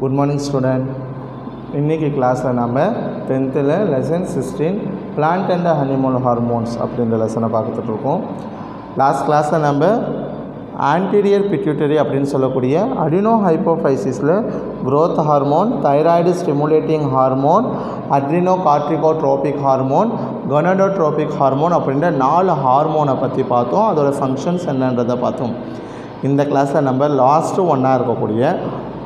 Good morning student இன்றைக்கி கிளாஸில் நம்ம டென்த்தில் lesson sixteen plant and animal hormones அப்படின்ற லெசனை பார்த்துட்டு இருக்கோம். லாஸ்ட் கிளாஸில் நம்ம ஆன்டீரியர் பிட்யூட்டரி அப்படின்னு சொல்லக்கூடிய அடினோ ஹைப்போஃபைசிஸில் growth hormone thyroid stimulating hormone adrenocorticotropic hormone gonadotropic hormone அப்படின்ற நாலு ஹார்மோனை பற்றி பார்த்தோம். அதோடய ஃபங்க்ஷன்ஸ் என்னன்றதை பார்த்தோம். இந்த கிளாஸில் நம்ம லாஸ்ட்டு ஒன்றா இருக்கக்கூடிய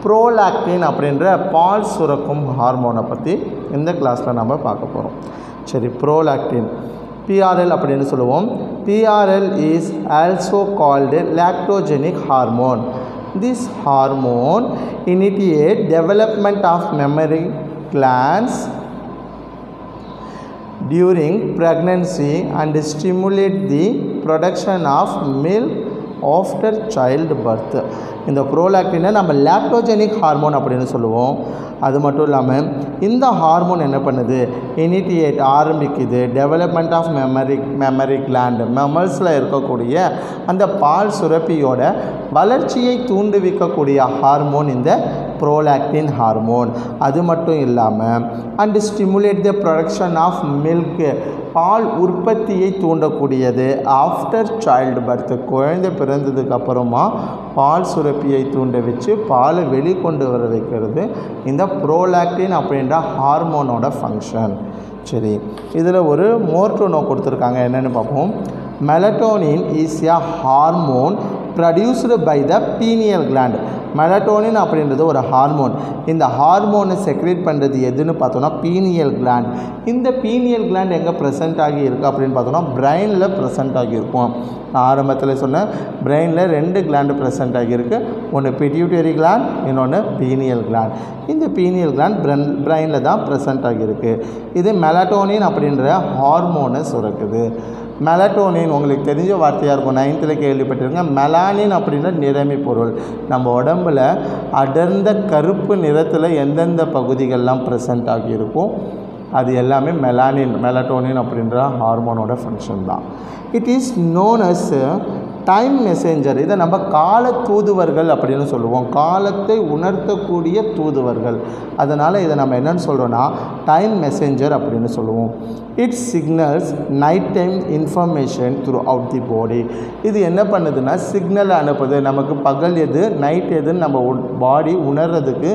ப்ரோலாக்டின் அப்படின்ற பால் சுரக்கும் ஹார்மோனை பற்றி இந்த கிளாஸில் நம்ம பார்க்க போகிறோம் சரி ப்ரோலாக்டின் பிஆர்எல் அப்படின்னு சொல்லுவோம். PRL is also called lactogenic hormone this hormone initiate development of mammary glands during pregnancy and stimulate the production of milk after child birth இந்த ப்ரோலாக்டினை நம்ம லாக்டோஜெனிக் ஹார்மோன் அப்படின்னு சொல்லுவோம். அது மட்டும் இல்லாமல் இந்த ஹார்மோன் என்ன பண்ணுது? இனிட்டியேட் ஆரம்பிக்குது. Development of mammary mammary gland மெமல்ஸில் இருக்கக்கூடிய அந்த பால் சுரப்பியோட வளர்ச்சியை தூண்டுவிக்கக்கூடிய ஹார்மோன் இந்த ப்ரோலாக்டின் ஹார்மோன். அது மட்டும் இல்லாமல் and stimulate the production of milk பால் உற்பத்தியை தூண்டக்கூடியது. ஆஃப்டர் சைல்டு பர்த் குழந்தை பிறந்ததுக்கு அப்புறமா பால் சுரப்பியை தூண்ட வச்சு பாலை வெளிக்கொண்டு வர வைக்கிறது. இந்த ப்ரோலாக்டின் அப்படின்ற ஹார்மோனோட ஃபங்க்ஷன் சரி இதில் ஒரு மோர்டோனோ கொடுத்துருக்காங்க. என்னென்னு பார்ப்போம். Melatonin is a hormone produced by the pineal gland melatonin அப்படின்றது ஒரு ஹார்மோன் இந்த ஹார்மோனை செக்ரேட் பண்ணுறது எதுன்னு பார்த்தோன்னா பீனியல் கிளாண்ட் இந்த பீனியல் கிளாண்ட் எங்கே ப்ரெசென்ட் ஆகி இருக்குது அப்படின்னு பார்த்தோன்னா பிரெயினில் ப்ரெசென்ட் ஆகியிருக்கும் நான் ஆரம்பத்தில் சொன்னேன் பிரெயினில் ரெண்டு கிளாண்டு ப்ரெசென்ட் ஆகியிருக்கு ஒன்று பிட்யூட்டரி கிளாண்ட் இன்னொன்று பீனியல் கிளாண்ட் இந்த பீனியல் கிளாண்ட் பிரென் பிரெயினில் தான் ப்ரெசென்ட் ஆகியிருக்கு இது மெலட்டோனின் அப்படின்ற ஹார்மோனை சுரக்குது. மெலட்டோனின் உங்களுக்கு தெரிஞ்ச வார்த்தையாக இருக்கும். நைன்த்தில் கேள்விப்பட்டிருங்க. மெலானின் அப்படின்ற நிறமி பொருள். நம்ம உடம்புல அடர்ந்த கருப்பு நிறத்தில் எந்தெந்த பகுதிகள்லாம் ப்ரெசண்ட் ஆகியிருக்கும் அது எல்லாமே மெலானின் மெலட்டோனின் அப்படின்ற ஹார்மோனோட ஃபங்க்ஷன் தான். It is known as time messenger இதை நம்ம கால தூதுவர்கள் அப்படின்னு சொல்லுவோம். காலத்தை உணர்த்தக்கூடிய தூதுவர்கள். அதனால் இதை நம்ம என்னென்னு சொல்கிறோன்னா டைம் மெசேஞ்சர் அப்படின்னு சொல்லுவோம். It signals night time information throughout the body இது என்ன பண்ணுதுன்னா சிக்னலை அனுப்புது. நமக்கு பகல் எது நைட் எதுன்னு நம்ம பாடி உணர்றதுக்கு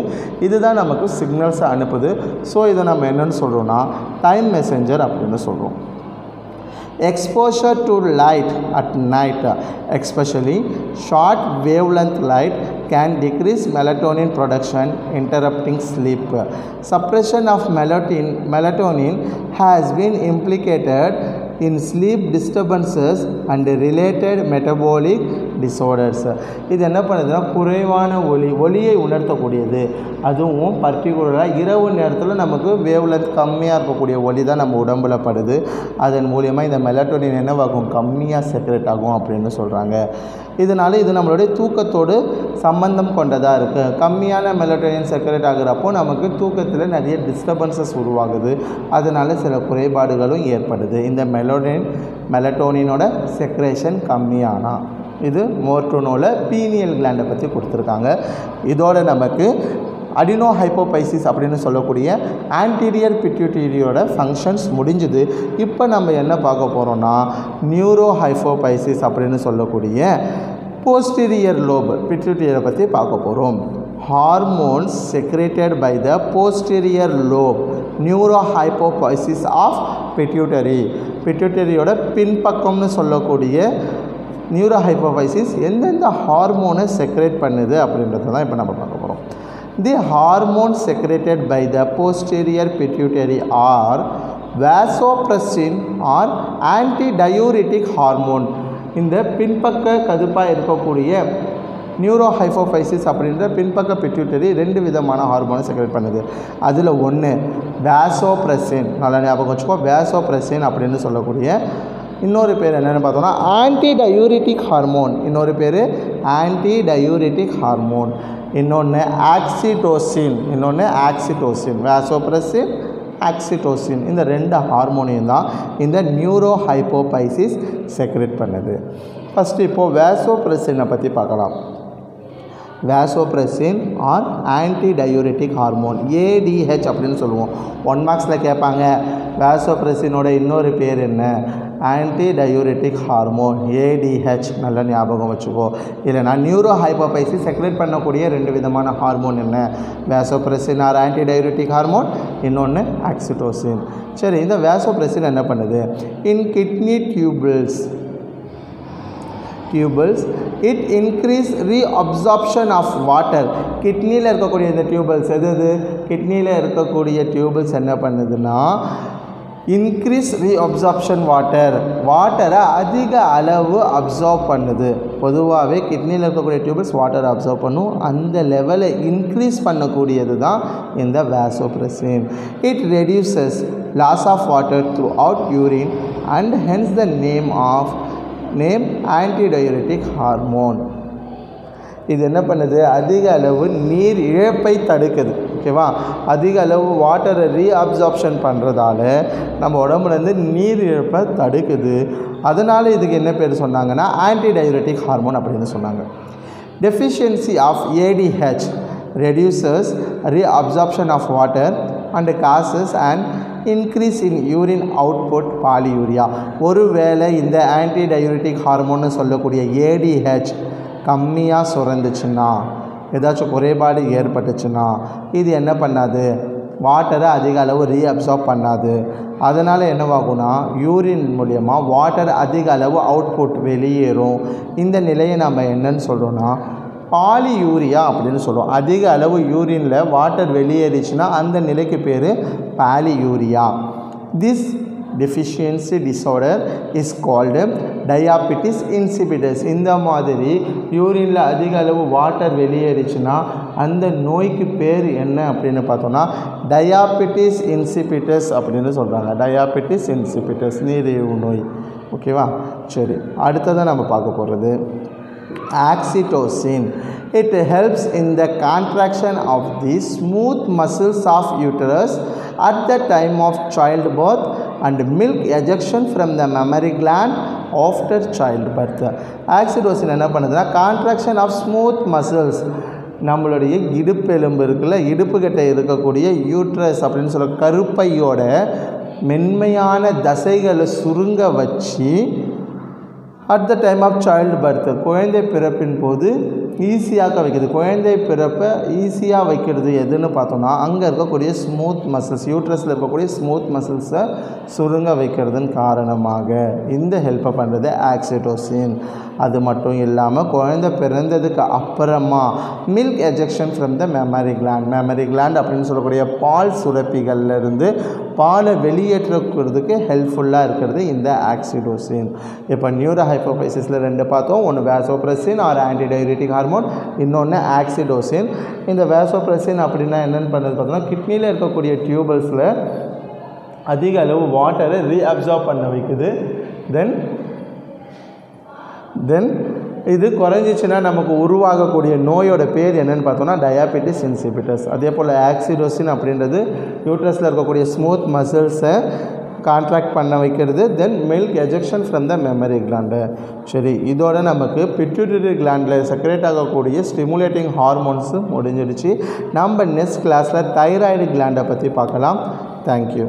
இதுதான் நமக்கு சிக்னல்ஸை அனுப்புது. ஸோ இதை நம்ம என்னென்னு சொல்கிறோன்னா டைம் மெசேஞ்சர் அப்படின்னு சொல்கிறோம் exposure to light at night especially short wavelength light can decrease melatonin production interrupting sleep. Suppression of melatonin melatonin has been implicated in sleep disturbances and related metabolic disorders. இது என்ன பண்ணுதுன்னா குறைவான ஒளி ஒளியை உணர்த்தக்கூடியது. அதுவும் பர்டிகுலராக இரவு நேரத்தில் நமக்கு வேவ்லென்த் கம்மியாக இருக்கக்கூடிய ஒளி தான் நம்ம உடம்பில் படுது. அதன் மூலியமாக இந்த மெலட்டோனின் என்னவாகும்? கம்மியாக செக்ரெட் ஆகும் அப்படின்னு சொல்கிறாங்க இதனால் இது நம்மளுடைய தூக்கத்தோடு சம்பந்தம் கொண்டதாக இருக்குது கம்மியான மெலட்டோனின் செக்ரெட் ஆகிறப்போ நமக்கு தூக்கத்தில் நிறைய டிஸ்டர்பன்சஸ் உருவாகுது. அதனால் சில குறைபாடுகளும் ஏற்படுது. இந்த மெலோடின் மெலட்டோனினோட செக்ரேஷன் கம்மியானா? இது மோர்டோனோவில் பீனியல் கிளாண்டை பற்றி கொடுத்துருக்காங்க. இதோட நமக்கு அடினோ ஹைப்போபைசிஸ் அப்படின்னு சொல்லக்கூடிய ஆன்டீரியர் பிட்யூட்டரியோட ஃபங்க்ஷன்ஸ் முடிஞ்சுது. இப்போ நம்ம என்ன பார்க்க போகிறோன்னா நியூரோ ஹைப்போபைசிஸ் அப்படின்னு சொல்லக்கூடிய போஸ்டீரியர் லோப் பிட்யூட்டரியை பற்றி பார்க்க போகிறோம் hormones secreted by the posterior lobe neurohypophysis of pituitary பிட்யூட்டரியோட பின்பக்கம்னு சொல்லக்கூடிய நியூரோ ஹைப்போபைசிஸ் எந்தெந்த ஹார்மோனை செக்ரேட் பண்ணுது அப்படின்றத தான் இப்போ நம்ம பார்க்க போகிறோம் the hormone secreted by the posterior pituitary are vasopressin or antidiuretic hormone இந்த பின்பக்க கதுப்பாக இருக்கக்கூடிய நியூரோ ஹைஃபோஃபைசிஸ் அப்படின்ற பின்பக்க பிட்யூட்டரி ரெண்டு விதமான ஹார்மோனை செக்ரேட் பண்ணுது. அதில் ஒன்று வேசோப்ரெசின் நல்லா ஞாபகம் வச்சுக்கோ வேசோப்ரெசின் அப்படின்னு சொல்லக்கூடிய இன்னொரு பேர் என்னென்னு பார்த்தோம்னா ஆன்டி டயூரிட்டிக் ஹார்மோன் இன்னொரு பேர் ஆன்டி டயூரிட்டிக் ஹார்மோன் இன்னொன்று ஆக்சிடோசின் இன்னொன்று ஆக்சிடோசின் வேசோப்ரஸின் ஆக்சிடோசின் இந்த ரெண்டு ஹார்மோனையும் தான் இந்த நியூரோ ஹைப்போபைசிஸ் செக்ரேட் பண்ணுது. ஃபஸ்ட்டு இப்போது வேசோப்ரெசினை பற்றி பார்க்கலாம். Vasopressin or antidiuretic hormone ADH அப்படின்னு சொல்லுவோம். ஒன் மார்க்ஸில் கேட்பாங்க. வேசோப்ரெசினோட இன்னொரு பேர் என்ன? ஆன்டி டயூரிட்டிக் ஹார்மோன் ஏடிஹெச் நல்ல ஞாபகம் வச்சுக்கோ. இல்லைனா நியூரோ ஹைப்போபைசி செக்ரேட் பண்ணக்கூடிய ரெண்டு விதமான ஹார்மோன் என்ன? Vasopressin or anti diuretic hormone இன்னொன்று ஆக்சிடோசின் சரி இந்த வேசோப்ரெசின் என்ன பண்ணுது? In kidney tubules tubules it increase reabsorption of water கிட்னியில் இருக்கக்கூடிய இந்த டியூபிள்ஸ் எது எது கிட்னியில் இருக்கக்கூடிய டியூபிள்ஸ் என்ன பண்ணுதுன்னா இன்க்ரீஸ் ரீஅப்சார்ப்ஷன் வாட்டர் வாட்டரை அதிக அளவு அப்சார்ப் பண்ணுது. பொதுவாகவே கிட்னியில் இருக்கக்கூடிய டியூபிள்ஸ் வாட்டரை அப்சர்வ் பண்ணும். அந்த லெவலை இன்க்ரீஸ் பண்ணக்கூடியது தான் இந்த vasopressin it reduces loss of water throughout urine and hence the name of name antidiuretic hormone இது என்ன பண்ணுது? அதிக அளவு நீர் இழப்பை தடுக்குது. ஓகேவா? அதிக அளவு வாட்டரை ரீஅப்சார்ப்ஷன் பண்ணுறதால நம்ம உடம்புலேருந்து நீர் இழப்பை தடுக்குது. அதனால் இதுக்கு என்ன பேர் சொன்னாங்கன்னா ஆன்டிடயூரிட்டிக் ஹார்மோன் அப்படின்னு சொன்னாங்க. Deficiency of ADH reduces reabsorption of water and causes and increase in urine output polyuria ஒருவேளை இந்த ஆன்டிடயூரிட்டிக் ஹார்மோன்னு சொல்லக்கூடிய ஏடிஹெச் கம்மியாக சுரந்துச்சுன்னா ஏதாச்சும் குறைபாடு ஏற்பட்டுச்சுன்னா இது என்ன பண்ணாது? வாட்டரை அதிக அளவு ரீஅப்சார்ப் பண்ணாது. அதனால் என்னவாகும்னா யூரின் மூலயமா வாட்டர் அதிக அளவு அவுட்புட் வெளியேறும். இந்த நிலையை நம்ம என்னன்னு சொல்கிறோன்னா பாலியூரியா அப்படின்னு சொல்லுவோம் அதிக அளவு யூரினில் வாட்டர் வெளியேறிச்சுன்னா அந்த நிலைக்கு பேர் polyuria this deficiency disorder is called diabetes insipidus இந்த மாதிரி யூரினில் அதிக அளவு வாட்டர் வெளியேறிச்சுன்னா அந்த நோய்க்கு பேர் என்ன அப்படின்னு பார்த்தோன்னா டயாபிட்டிஸ் இன்சிபிட்டஸ் அப்படின்னு சொல்கிறாங்க டயாபிட்டிஸ் இன்சிபிட்டஸ் நீரிழிவு நோய். ஓகேவா சரி. அடுத்ததான் நம்ம பார்க்க போகிறது oxytocin it helps in the contraction of the smooth muscles of uterus at the time of child birth and milk ejection from the mammary gland after childbirth oxytocin என்ன பண்ணுதுன்னா contraction of smooth muscles. நம்மளுடைய இடுப்பு எலும்பு இருக்குல்ல இடுப்புக்கிட்ட இருக்கக்கூடிய uterus அப்படின்னு சொல்ல கருப்பையோட மென்மையான தசைகளை சுருங்க வச்சு at the time of child birth குழந்தை பிறப்பின் போது ஈஸியாக வைக்கிறது. குழந்தை பிறப்பை ஈஸியாக வைக்கிறது எதுன்னு பார்த்தோம்னா அங்கே இருக்கக்கூடிய ஸ்மூத் மசில்ஸ் யூட்ரஸில் இருக்கக்கூடிய ஸ்மூத் மசில்ஸை சுருங்க வைக்கிறதுன் காரணமாக. இந்த ஹெல்ப்பை பண்ணுறது ஆக்சிடோசின் அது மட்டும் இல்லாமல் குழந்தை பிறந்ததுக்கு அப்புறமா milk ejection from the mammary gland mammary gland அப்படின்னு சொல்லக்கூடிய பால் சுரப்பிகள்லேருந்து பாலை வெளியேற்றக்கிறதுக்கு ஹெல்ப்ஃபுல்லாக இருக்கிறது இந்த ஆக்சிடோசின் இப்போ நியூரோ ஹைப்போபைசிஸில் ரெண்டு பார்த்தோம். ஒன்று வேசோப்ரஸின் ஆர் ஆன்டிடையூரிட்டிக் ஹார்மோன் இன்னொன்று ஆக்சிடோசின் இந்த வேசோப்ரெசின் அப்படின்னா என்னென்னு பண்ணுறது பார்த்தோம்னா கிட்னியில் இருக்கக்கூடிய டியூபல்ஸில் அதிக அளவு வாட்டரை ரீஅப்சார்ப் பண்ண வைக்குது. தென் தென் இது குறைஞ்சிச்சுன்னா நமக்கு உருவாகக்கூடிய நோயோட பேர் என்னென்னு பார்த்தோம்னா டயாபெட்டிஸ் இன்சிபிட்டஸ் அதே போல் ஆக்சிடோசின் அப்படின்றது யூட்ரஸில் இருக்கக்கூடிய ஸ்மூத் மசில்ஸை கான்ட்ராக்ட் பண்ண வைக்கிறது then milk ejection from the mammary gland சரி இதோட நமக்கு பிட்யூட்டரி கிளாண்டில் செக்ரேட் ஆகக்கூடிய ஸ்டிமுலேட்டிங் ஹார்மோன்ஸும் முடிஞ்சிடுச்சு. நம்ம நெக்ஸ்ட் கிளாஸில் தைராய்டு கிளாண்டை பற்றி பார்க்கலாம். தேங்க்யூ